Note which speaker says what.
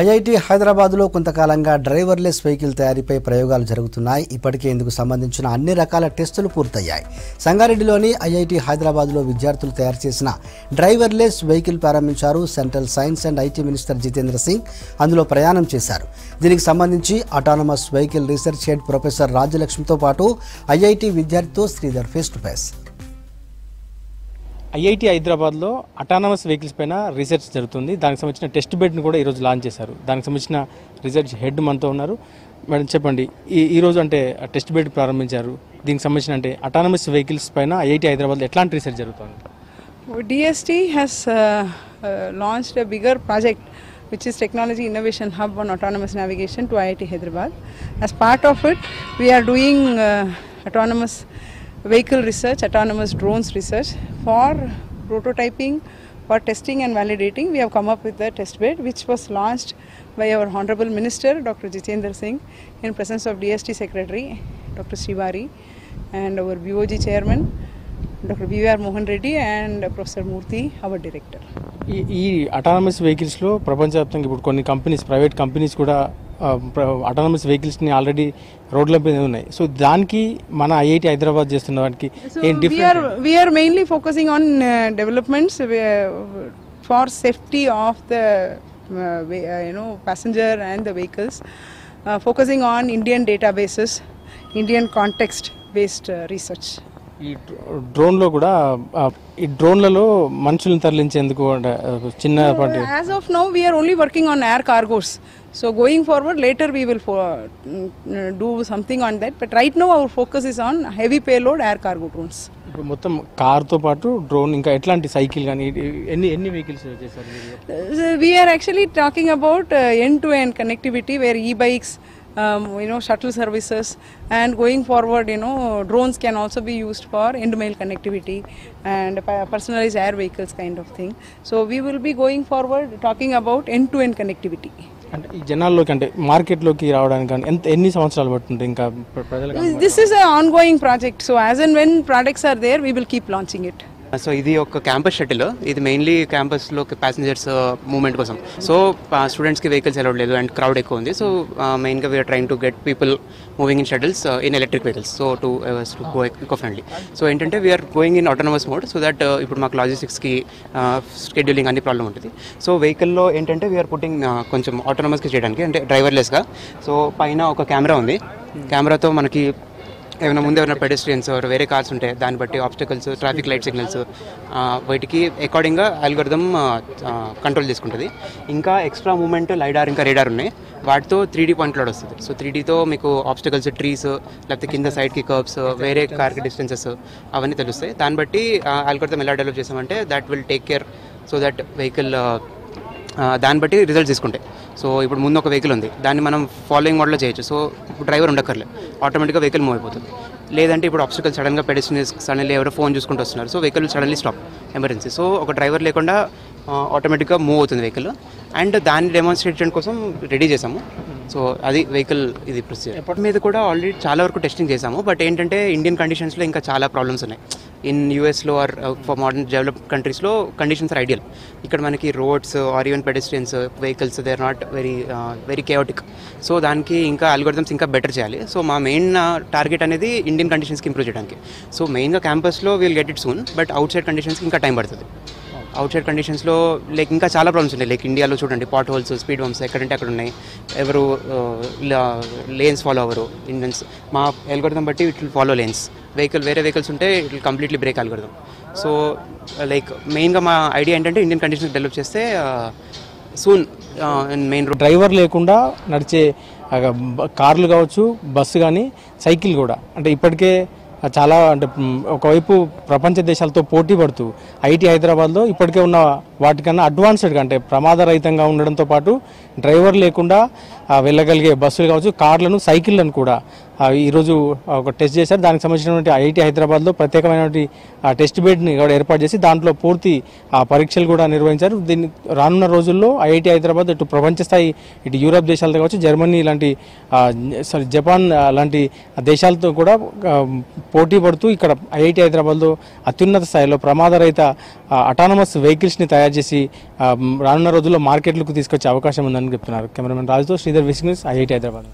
Speaker 1: IIT హైదరాబాద్లో కొంతకాలంగా driverless vehicle తయారీపై ప్రయోగాలు జరుగుతున్నాయి. ఇప్పటికే ఇందుకు సంబంధించిన అన్ని రకాల టెస్టులు పూర్తయ్యాయి. సంగారెడ్డిలోని ఐఐటి హైదరాబాద్లో విద్యార్థులు తయారు చేసిన డ్రైవర్లెస్ వెహికల్ ప్రారంభించారు central science and IT minister Jitendra Singh. అందులో ప్రయాణం చేశారు. దీనికి సంబంధించి autonomous vehicle research head professor రాజ్యలక్ష్మితో పాటు IIT విద్యార్థితో Sridhar face to face
Speaker 2: IIT హైదరాబాద్లో అటానమస్ వెహికల్స్ పైన రీసెర్చ్ జరుగుతుంది. దానికి సంబంధించిన టెస్ట్ బెడ్ని కూడా ఈరోజు లాంచ్ చేశారు. దానికి సంబంధించిన రీసెర్చ్ హెడ్ మనతో ఉన్నారు. మేడం చెప్పండి. ఈ ఈరోజు అంటే టెస్ట్ బెడ్ ప్రారంభించారు. దీనికి సంబంధించిన అంటే అటానమస్ వెహికల్స్ పైన ఐఐటి హైదరాబాద్లో ఎట్లాంటి రీసెర్చ్ జరుగుతుంది?
Speaker 3: DST has launched a bigger project bigger project which is Technology Innovation Hub on Autonomous Navigation to IIT Hyderabad. As part of it, we are doing uh, autonomous vehicle research autonomous drones research for prototyping for testing and validating we come up with the test bed which was launched by our honourable minister doctor Jitender Singh in presence of DST secretary doctor Shivari and our BOG chairman doctor BVR Mohan Reddy and professor Murthy our director
Speaker 2: ఈ అటానమస్ వెహికల్స్లో ప్రపంచవ్యాప్తంగా ఇప్పుడు కొన్ని companies private companies కూడా అటానమస్ వెహికల్స్ని already రోడ్ల మీద ఉన్నాయి. సో దానికి మన ఐఐటి హైదరాబాద్ చేస్తున్న దానికి
Speaker 3: we're mainly focusing on developments for safety of the you know passenger and the vehicles focusing on Indian databases Indian context based research uh, uh.
Speaker 2: ఈ డ్రోన్లో కూడా ఈ డ్రోన్లలో మనుషులను తరలించేందుకు అంటే, ఆ, చిన్నపాటి
Speaker 3: Uh, As of now, we are only working on air cargos. So going forward, later we will fo- mm, uh, do something on that. But right now, our focus is on heavy payload air cargo drones.
Speaker 2: ఇప్పుడు మొత్తం కార్తో పాటు drone ఇంకా ఎట్లాంటి cycle కానీ ఎన్ని ఎన్ని vehicles చేశారు?
Speaker 3: Uh, we are actually talking about uh, end-to-end connectivity where e-bikes, um, you know, shuttle services, and going forward, you know, drones can also be used for end-mail connectivity and personalized air vehicles kind of thing. So we will be going forward talking about end-to-end connectivity.
Speaker 2: అంటే ఈ జనాల్లోకి అంటే మార్కెట్లోకి రావడానికి ఎంత ఎన్ని సంవత్సరాలు పడుతుంది ఇంకా ప్ర- ప్రజలకు
Speaker 3: This is an ongoing project. So as and when products are there, we will keep launching it.
Speaker 4: So ఇది ఒక క్యాంపస్ షటిల్ ఇది మెయిన్లీ క్యాంపస్లో ప్యాసింజర్స్ మూవ్మెంట్ కోసం. సో స్టూడెంట్స్కి వెహికల్స్ అలౌడ్ లేదు అండ్ క్రౌడ్ ఎక్కువ ఉంది. సో మెయిన్గా we're trying to get people moving in shuttles in electric vehicles so to go eco friendly so ఏంటంటే we're going in autonomous mode so that ఇప్పుడు మాకు లాజిస్టిక్స్కి షెడ్యూలింగ్ అన్ని ప్రాబ్లం ఉంటుంది. సో వెహికల్లో ఏంటంటే వీఆర్ పుట్టింగ్ కొంచెం ఆటోనమస్కి చేయడానికి అంటే డ్రైవర్లెస్గా సో పైన ఒక కెమెరా ఉంది. కెమెరాతో మనకి ఏమైనా ముందు ఏమైనా పెడెస్ట్రియన్స్ వేరే కార్స్ ఉంటాయి దాన్ని బట్టి ఆబ్స్టకల్స్ ట్రాఫిక్ లైట్ సిగ్నల్స్ వీటికి అకార్డింగ్గా అల్గర్థం కంట్రోల్ చేసుకుంటుంది. ఇంకా ఎక్స్ట్రా మూమెంట్ లైడార్ ఇంకా రేడార్ ఉన్నాయి. వాటితో త్రీ డీ పాయింట్ లోడ్ వస్తుంది. సో త్రీ డీతో మీకు ఆబ్స్టికల్స్ ట్రీస్ లేకపోతే కింద సైడ్కి కర్బ్స్ వేరే కార్కి డిస్టెన్సెస్ అవన్నీ తెలుస్తాయి. దాన్ని బట్టి అల్గర్థం ఎలా డెవలప్ చేసామంటే that will take care so that vehicle దాన్ని బట్టి రిజల్ట్స్ తీసుకుంటాయి. సో ఇప్పుడు ముందు ఒక వెహికల్ ఉంది. దాన్ని మనం ఫాలోయింగ్ మోడల్లో చేయొచ్చు. సో ఇప్పుడు డ్రైవర్ ఉండక్కర్లే ఆటోమేటిక్గా వెహికల్ మూవ్ అయిపోతుంది. లేదంటే ఇప్పుడు ఆబ్స్టికల్ సడన్గా పెడిస్ట్రియన్స్ సడన్లీ ఎవరో ఫోన్ చూసుకుంటూ వస్తున్నారు. So vehicle suddenly stop emergency so ఒక డ్రైవర్ లేకుండా ఆటోమేటిక్గా మూవ్ అవుతుంది వెహికల్ అండ్ దాన్ని డెమాన్స్ట్రేట్ చేయడం కోసం రెడీ చేసాము సో అది వెహికల్ ఇది ప్రొసీజర్ ఎప్పటి మీద కూడా ఆల్రెడీ చాలా వరకు టెస్టింగ్ చేసాము బట్ ఏంటంటే ఇండియన్ కండిషన్స్లో ఇంకా చాలా ప్రాబ్లమ్స్ ఉన్నాయి. ఇన్ యూఎస్లో ఆర్ ఫర్ మోడర్న్ డెవలప్ కంట్రీస్లో కండిషన్స్ ఆర్ ఐడియల్ ఇక్కడ మనకి roads are even pedestrians vehicles they are not very very chaotic so దానికి ఇంకా అల్గోరిథమ్స్ ఇంకా బెటర్ చేయాలి. సో మా మెయిన్ టార్గెట్ uh, అనేది ఇండియన్ కండిషన్స్కి ఇంప్రూవ్ చేయడానికి. సో మెయిన్గా క్యాంపస్లో will get it soon but outside కండిషన్స్కి ఇంకా టైం పడుతుంది. అవుట్ సైడ్ కండిషన్స్లో లైక్ ఇంకా చాలా ప్రాబ్లమ్స్ ఉన్నాయి. లైక్ ఇండియాలో చూడండి పాట్ హోల్స్ స్పీడ్ బంప్స్ ఎక్కడంటే అక్కడ ఉన్నాయి ఎవరు లేన్స్ ఫాలో అవ్వరు. ఇండియన్స్ మా ఎల్గొడదాం బట్టి it will follow lanes vehicle వేరే వెహికల్స్ ఉంటే it will completely brake algorithm so like మెయిన్గా మా ఐడియా ఏంటంటే ఇండియన్ కండిషన్స్ డెవలప్ చేస్తే సూన్ మెయిన్ రోడ్
Speaker 2: డ్రైవర్ లేకుండా నడిచే కార్లు కావచ్చు బస్సు కానీ సైకిల్ కూడా. అంటే ఇప్పటికే చాలా అంటే ఒకవైపు ప్రపంచ దేశాలతో పోటీ పడుతూ ఐటీ హైదరాబాద్లో ఇప్పటికే ఉన్న వాటికన్నా అడ్వాన్స్డ్గా అంటే ప్రమాదరహితంగా ఉండడంతో పాటు డ్రైవర్ లేకుండా వెళ్ళగలిగే బస్సులు కావచ్చు కార్లను సైకిళ్ళను కూడా ఈరోజు ఒక టెస్ట్ చేశారు. దానికి సంబంధించినటువంటి ఐఐటి హైదరాబాద్లో ప్రత్యేకమైనటువంటి టెస్ట్ బెడ్ని కూడా ఏర్పాటు చేసి దాంట్లో పూర్తి ఆ పరీక్షలు కూడా నిర్వహించారు. దీన్ని రానున్న రోజుల్లో ఐఐటి హైదరాబాద్ ఇటు ప్రపంచ స్థాయి ఇటు యూరప్ దేశాలతో కావచ్చు జర్మనీ లాంటి సారీ జపాన్ లాంటి దేశాలతో కూడా పోటీ పడుతూ ఇక్కడ ఐఐటి హైదరాబాద్లో అత్యున్నత స్థాయిలో ప్రమాదరహిత అటానమస్ వెహికల్స్ని తయారు చేసి రానున్న రోజుల్లో మార్కెట్లకు తీసుకొచ్చే అవకాశం ఉందని చెప్తున్నారు. కెమెరామెన్ రాజుతో శ్రీధర్ విష్ణుస్ ఐఐటి హైదరాబాద్.